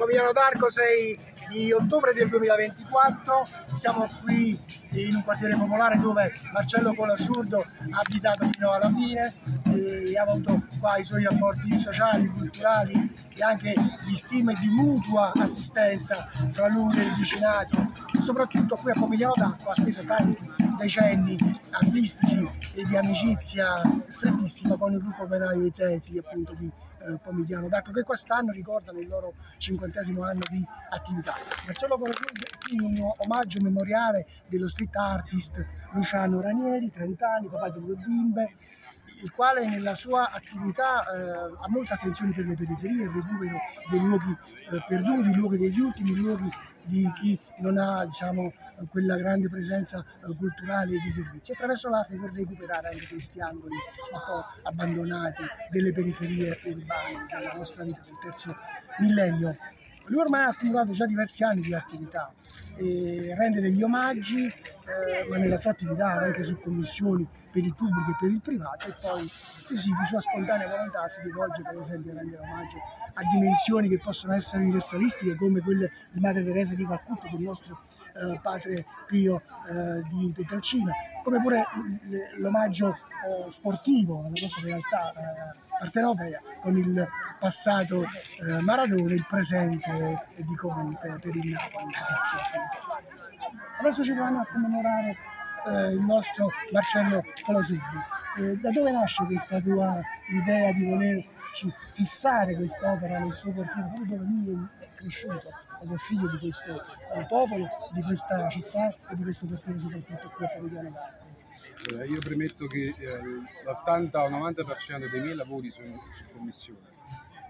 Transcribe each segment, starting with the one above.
Pomigliano d'Arco 6 di ottobre del 2024, siamo qui in un quartiere popolare dove Marcello Colasurdo ha abitato fino alla fine e ha avuto qua i suoi rapporti sociali, culturali e anche di stima e di mutua assistenza tra lui e il vicinato. E soprattutto qui a Pomigliano d'Arco ha speso tanti decenni artistici e di amicizia strettissima con il gruppo operaio e Zenzi appunto di eh, Pomigliano d'Arco che quest'anno ricordano il loro cinquantesimo anno di attività. Marcello è un omaggio memoriale dello street artist Luciano Ranieri, 30 anni, papà di due bimbe, il quale nella sua attività eh, ha molta attenzione per le periferie, il recupero dei luoghi eh, perduti, i luoghi degli ultimi, i luoghi di chi non ha diciamo, quella grande presenza eh, culturale e di servizi, attraverso l'arte per recuperare anche questi angoli un po' abbandonati delle periferie urbane della nostra vita del terzo millennio. Lui ormai ha accumulato già diversi anni di attività, rende degli omaggi, eh, ma nella sua attività anche su commissioni per il pubblico e per il privato e poi così di sua spontanea volontà si rivolge per esempio a rendere omaggio a dimensioni che possono essere universalistiche come quelle di Madre Teresa di Calcutta, del nostro eh, padre Pio eh, di Pietrelcina, come pure l'omaggio eh, sportivo alla nostra realtà eh, partenopea con il passato eh, Maradona, il presente di Coni per, il Napoli. Adesso ci vanno a commemorare eh, il nostro Marcello Colasurri. Eh, da dove nasce questa tua idea di volerci fissare quest'opera nel suo quartiere, proprio dove lui è cresciuto ed è figlio di questo eh, popolo, di questa città e di questo quartiere soprattutto qui a Pavigliano d'Arco? Eh, io premetto che eh, l'80 o 90% dei miei lavori sono su commissione,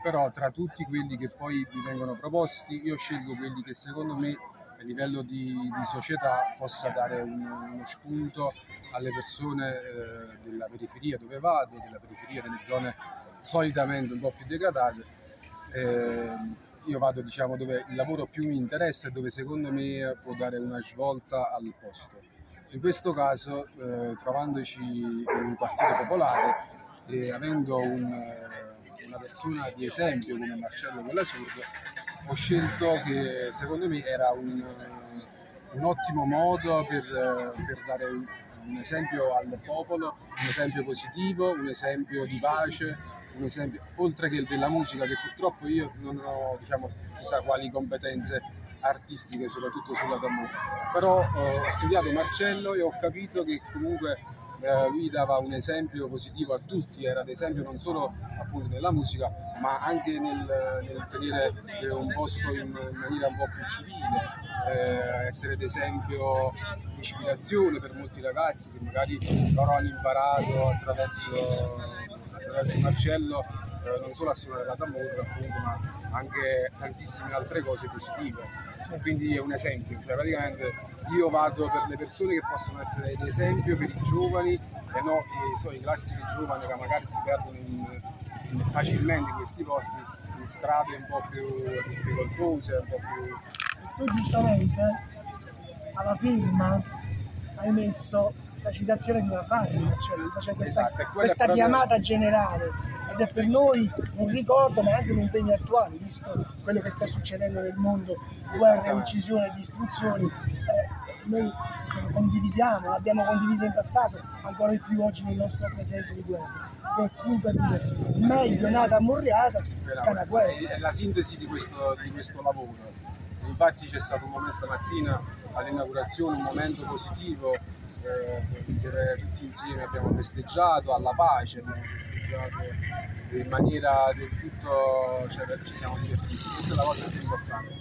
però tra tutti quelli che poi mi vengono proposti io scelgo quelli che secondo me a livello di, di società possa dare un, uno spunto alle persone eh, della periferia dove vado, della periferia delle zone solitamente un po' più degradate. Eh, io vado diciamo, dove il lavoro più mi interessa e dove secondo me può dare una svolta al posto. In questo caso, eh, trovandoci in un quartiere popolare e avendo un, eh, una persona di esempio come Marcello Collasurdo, ho scelto che secondo me era un, un ottimo modo per, per dare un, un esempio al popolo, un esempio positivo, un esempio di pace, un esempio, oltre che della musica, che purtroppo io non ho diciamo, chissà quali competenze artistiche, soprattutto sulla tambura. Però eh, ho studiato Marcello e ho capito che comunque eh, lui dava un esempio positivo a tutti, era ad esempio non solo appunto nella musica, ma anche nel, nel tenere eh, un posto in, in, maniera un po' più civile, eh, essere ad esempio ispirazione per molti ragazzi che magari loro hanno imparato attraverso, attraverso Marcello eh, non solo a suonare la tambura appunto, ma anche tantissime altre cose positive. Quindi è un esempio, cioè praticamente io vado per le persone che possono essere di esempio per i giovani e no i, so, i classici giovani che magari si perdono in, in, facilmente in questi posti in strade un po' più difficoltose, un po' più... Tu giustamente alla firma hai messo la citazione di una frase, cioè faceva questa, esatto, questa proprio... chiamata generale ed è per noi un ricordo ma anche un impegno attuale, visto quello che sta succedendo nel mondo, guerra, uccisione e distruzioni. Eh, noi diciamo, condividiamo, l'abbiamo condiviso in passato, ancora di più oggi nel nostro presente di guerra. Per comunque dire, meglio nata ammorriata che una guerra. È la sintesi di questo, di questo lavoro. Infatti c'è stato un momento stamattina all'inaugurazione, un momento positivo eh, tutti insieme abbiamo festeggiato alla pace, abbiamo festeggiato in maniera del tutto, cioè, ci siamo divertiti, questa è la cosa più importante.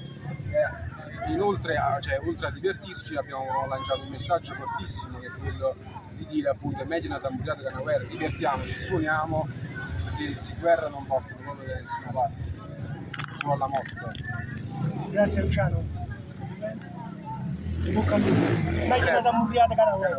Eh, inoltre, cioè, oltre a divertirci, abbiamo lanciato un messaggio fortissimo che è quello di dire appunto meglio una tamburiata che una guerra, divertiamoci, suoniamo, perché se guerra non portano proprio da nessuna parte, solo alla morte. Grazie Luciano. Bukan. Lagi ada mulia dekat awal.